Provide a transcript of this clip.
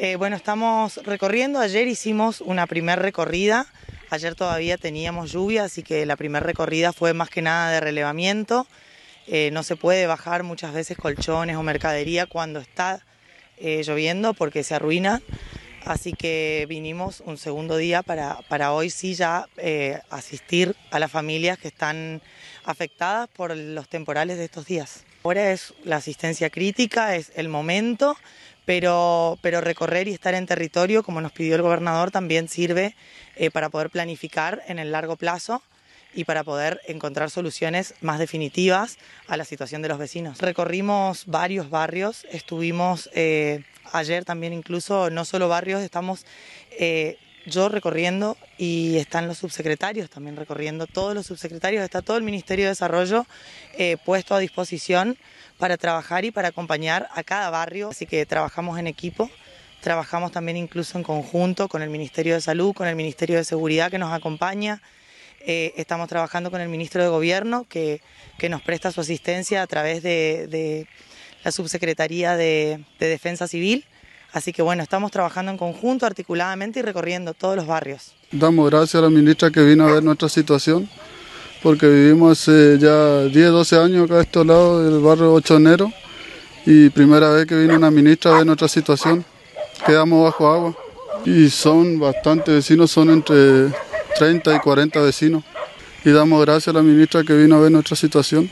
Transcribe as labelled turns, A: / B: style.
A: Eh, bueno, estamos recorriendo. Ayer hicimos una primer recorrida. Ayer todavía teníamos lluvia, así que la primer recorrida fue más que nada de relevamiento. Eh, no se puede bajar muchas veces colchones o mercadería cuando está eh, lloviendo porque se arruina. Así que vinimos un segundo día para, para hoy sí ya asistir a las familias que están afectadas por los temporales de estos días. Ahora es la asistencia crítica, es el momento, pero, pero recorrer y estar en territorio, como nos pidió el gobernador, también sirve eh, para poder planificar en el largo plazo y para poder encontrar soluciones más definitivas a la situación de los vecinos. Recorrimos varios barrios, estuvimos eh, ayer también incluso, no solo barrios, estamos eh, yo recorriendo y están los subsecretarios también recorriendo, todos los subsecretarios, está todo el Ministerio de Desarrollo eh, puesto a disposición para trabajar y para acompañar a cada barrio, así que trabajamos en equipo. Trabajamos también incluso en conjunto con el Ministerio de Salud, con el Ministerio de Seguridad que nos acompaña. Eh, estamos trabajando con el Ministro de Gobierno que, que nos presta su asistencia a través de, de la Subsecretaría de, de Defensa Civil. Así que bueno, estamos trabajando en conjunto, articuladamente y recorriendo todos los barrios.
B: Damos gracias a la ministra que vino a ver nuestra situación, porque vivimos hace ya 10, 12 años acá a este lado del barrio 8 de enero y primera vez que vino una ministra a ver nuestra situación. Quedamos bajo agua y son bastantes vecinos, son entre 30 y 40 vecinos. Y damos gracias a la ministra que vino a ver nuestra situación.